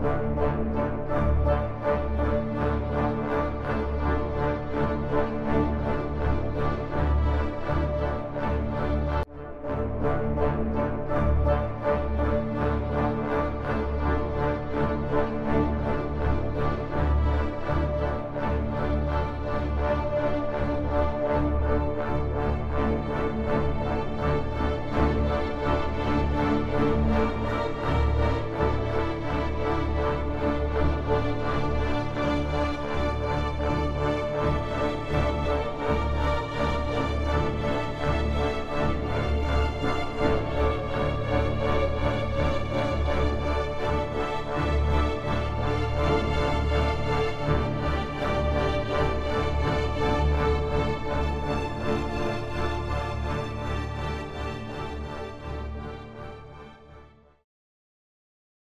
Bye.